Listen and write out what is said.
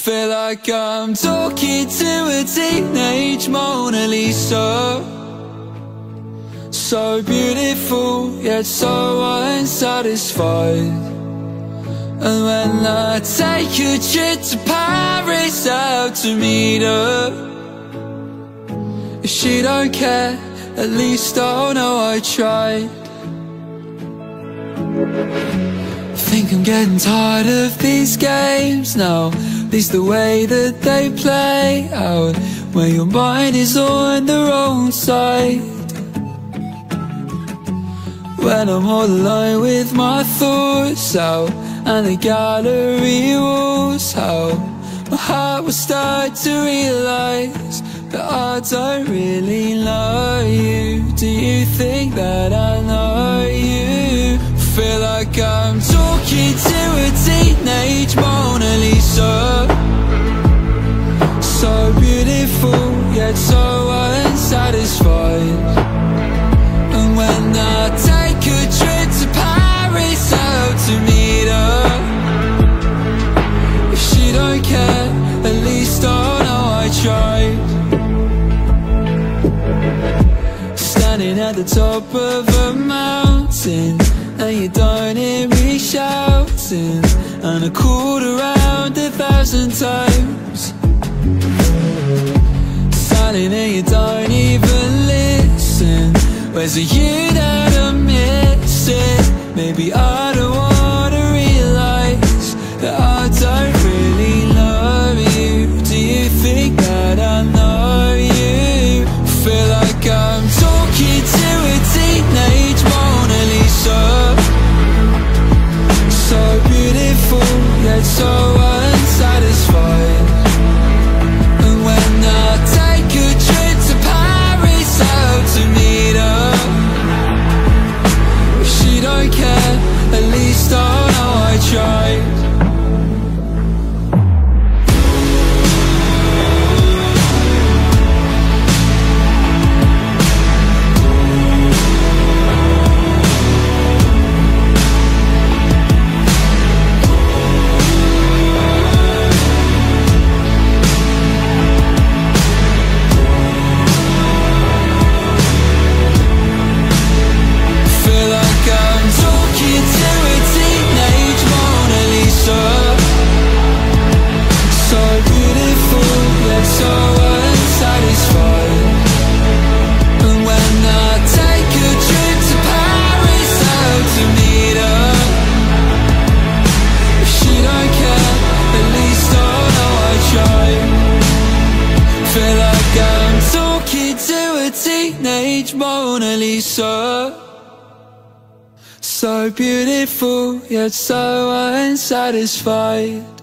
Feel like I'm talking to a teenage Mona Lisa. So beautiful, yet so unsatisfied. And when I take a trip to Paris out to meet her If she don't care, at least I'll know I tried. Think I'm getting tired of these games now least the way that they play out When your mind is on the wrong side. When I'm all alone with my thoughts out And the gallery walls out My heart will start to realise That I don't really know you. Do you think that don't care, at least I know I tried. Standing at the top of a mountain And you don't hear me shouting And I called around a thousand times. Silent and you don't even listen. Where's the you that I'm missing? Maybe I don't wanna Mona Lisa. So beautiful yet so unsatisfied